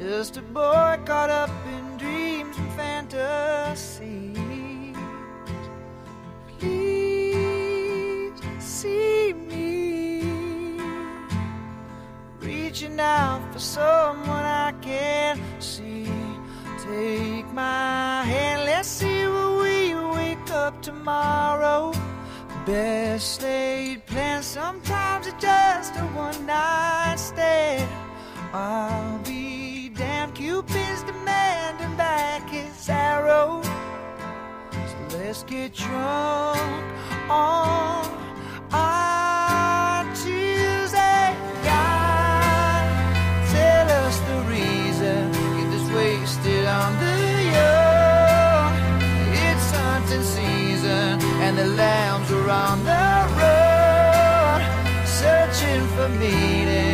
just a boy caught up in dreams and fantasies. Please see me reaching out for someone I can't see. Take my hand, let's see where we wake up tomorrow. Best laid plans, sometimes it's just a one night stand. I'll Let's get drunk on our Tuesday. God, tell us the reason. Get this wasted on the young. It's hunting season, and the lambs are on the road, searching for meaning.